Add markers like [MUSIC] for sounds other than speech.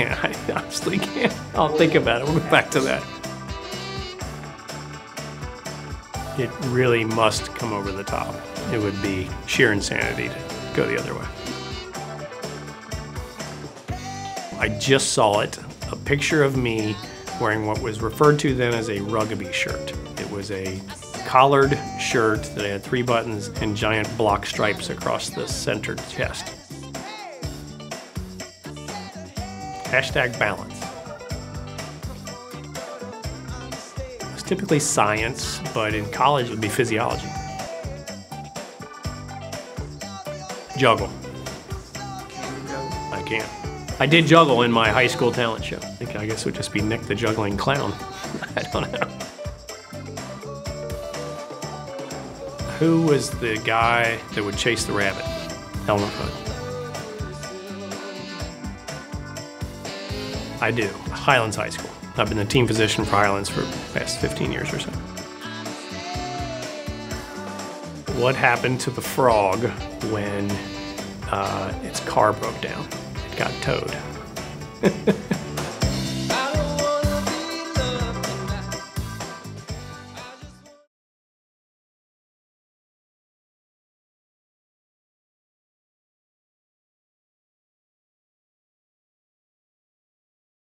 [LAUGHS] I can't. I honestly can't. I'll think about it. We'll go back to that. It really must come over the top. It would be sheer insanity to go the other way. I just saw it a picture of me wearing what was referred to then as a rugby shirt. It was a collared shirt that had three buttons and giant block stripes across the center chest. Hashtag balance. It's typically science, but in college it would be physiology. Juggle. I can't. I did juggle in my high school talent show. I think I guess it would just be Nick the juggling clown. [LAUGHS] I don't know. Who was the guy that would chase the rabbit? Elmer Fudd. I do. Highlands High School. I've been the team physician for Highlands for the past 15 years or so. What happened to the frog when uh, its car broke down? It got towed. [LAUGHS]